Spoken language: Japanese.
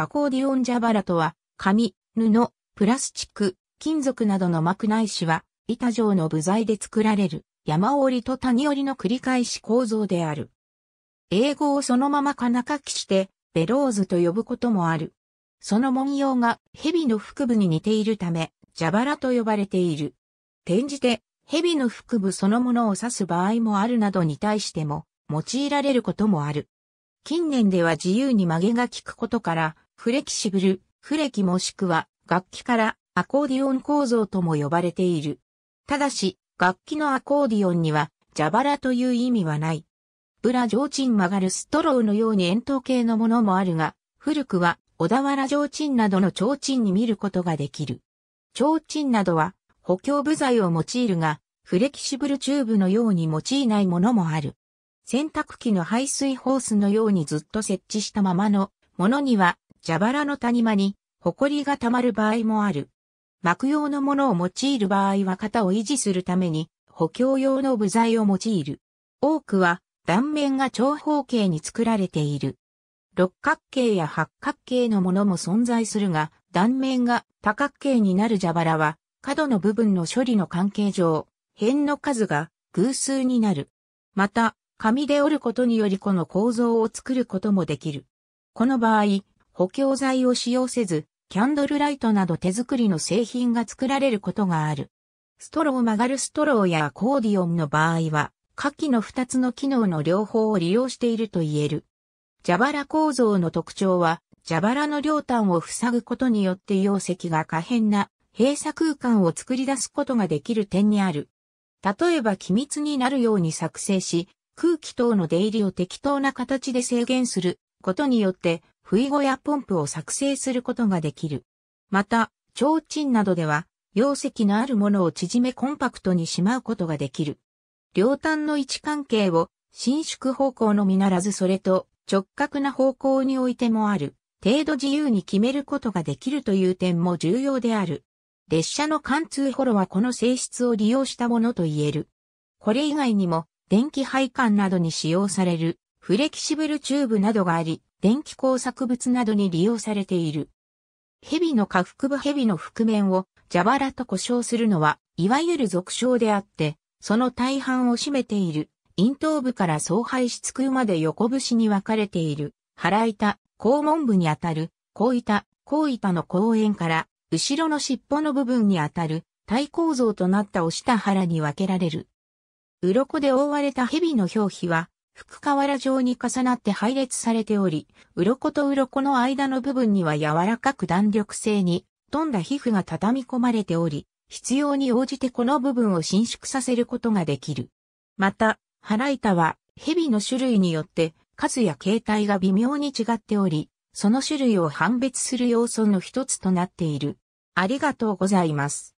アコーディオン蛇腹とは、紙、布、プラスチック、金属などの膜ないしは、板状の部材で作られる山折りと谷折りの繰り返し構造である。英語をそのまま金書きして、ベローズと呼ぶこともある。その文様が蛇の腹部に似ているため、蛇腹と呼ばれている。転じて、蛇の腹部そのものを指す場合もあるなどに対しても、用いられることもある。近年では自由に曲げが効くことから、フレキシブル、フレキもしくは楽器からアコーディオン構造とも呼ばれている。ただし、楽器のアコーディオンには蛇腹という意味はない。ブラ上鎮曲がるストローのように円筒形のものもあるが、古くは小田原上鎮などの提灯に見ることができる。提灯などは補強部材を用いるが、フレキシブルチューブのように用いないものもある。洗濯機の排水ホースのようにずっと設置したままのものには、蛇腹の谷間に、埃が溜まる場合もある。膜用のものを用いる場合は型を維持するために、補強用の部材を用いる。多くは、断面が長方形に作られている。六角形や八角形のものも存在するが、断面が多角形になる蛇腹は、角の部分の処理の関係上、辺の数が偶数になる。また、紙で折ることによりこの構造を作ることもできる。この場合、補強材を使用せず、キャンドルライトなど手作りの製品が作られることがある。ストロー曲がるストローやアコーディオンの場合は、下記の二つの機能の両方を利用していると言える。蛇腹構造の特徴は、蛇腹の両端を塞ぐことによって溶石が可変な閉鎖空間を作り出すことができる点にある。例えば機密になるように作成し、空気等の出入りを適当な形で制限することによって、不意語やポンプを作成することができる。また、提灯などでは、容積のあるものを縮めコンパクトにしまうことができる。両端の位置関係を伸縮方向のみならずそれと直角な方向においてもある。程度自由に決めることができるという点も重要である。列車の貫通ホロはこの性質を利用したものと言える。これ以外にも電気配管などに使用されるフレキシブルチューブなどがあり、電気工作物などに利用されている。蛇の下腹部蛇の腹面を蛇腹と呼称するのは、いわゆる俗称であって、その大半を占めている、陰頭部から総排出空まで横節に分かれている、腹板、肛門部にあたる、後板、後板の後円から、後ろの尻尾の部分にあたる、体構造となった押した腹に分けられる。鱗で覆われた蛇の表皮は、福瓦状に重なって配列されており、鱗と鱗の間の部分には柔らかく弾力性に富んだ皮膚が畳み込まれており、必要に応じてこの部分を伸縮させることができる。また、腹板は蛇の種類によって数や形態が微妙に違っており、その種類を判別する要素の一つとなっている。ありがとうございます。